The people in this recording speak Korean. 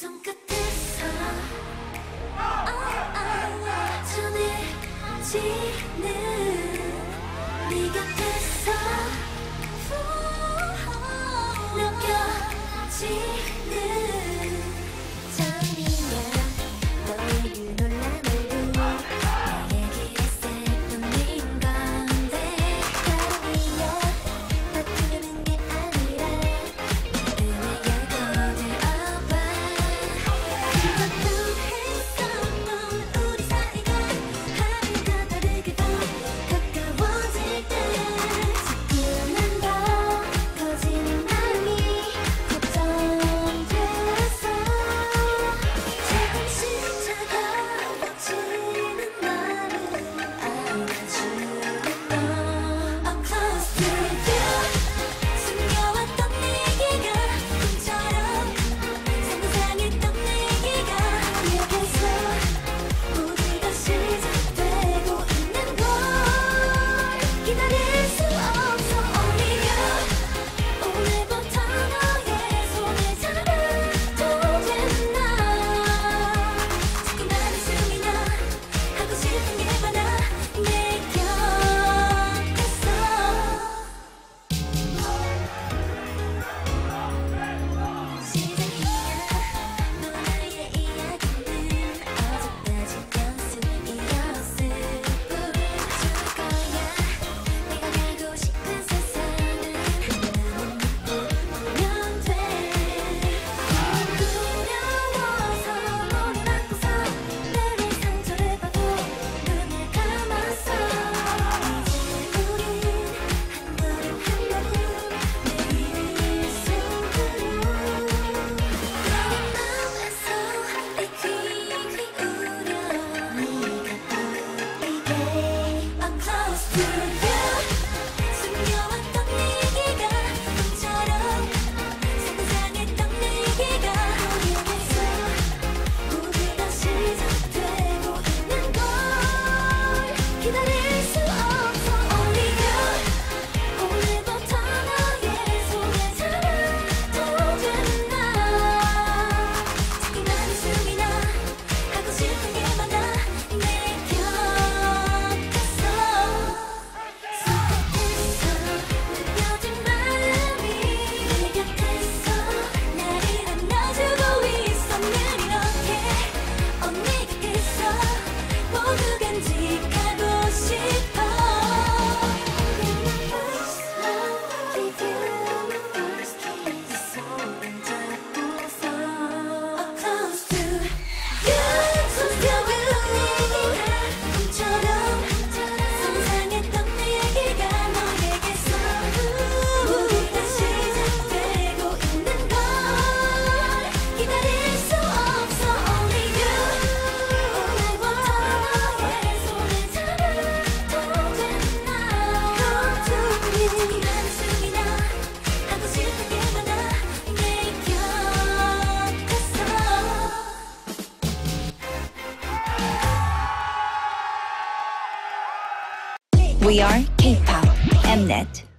손끝에서 아, 아, 전해지는 네 곁에서 느껴 We are K-pop Mnet.